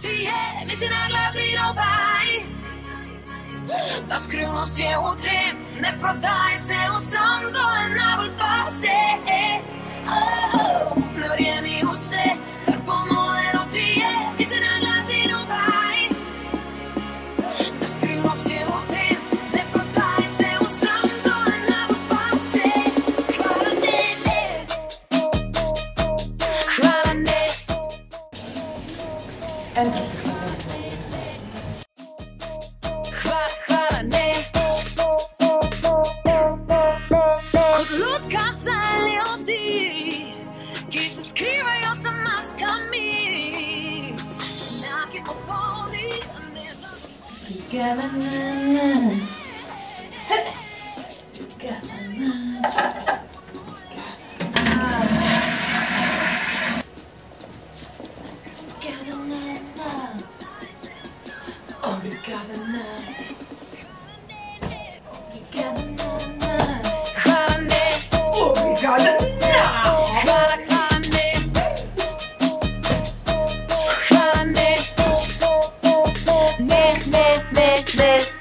ti je, misli na glas i robaj. Ta skrivnost je u tem, ne prodaj se u sam doj entrepreneur. Governor. this.